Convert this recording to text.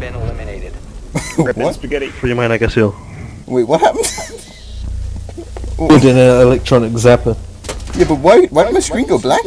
been eliminated. What? spaghetti. What do you I guess he'll... Wait, what happened? Put in an electronic zapper. yeah, but why, why did my screen go black?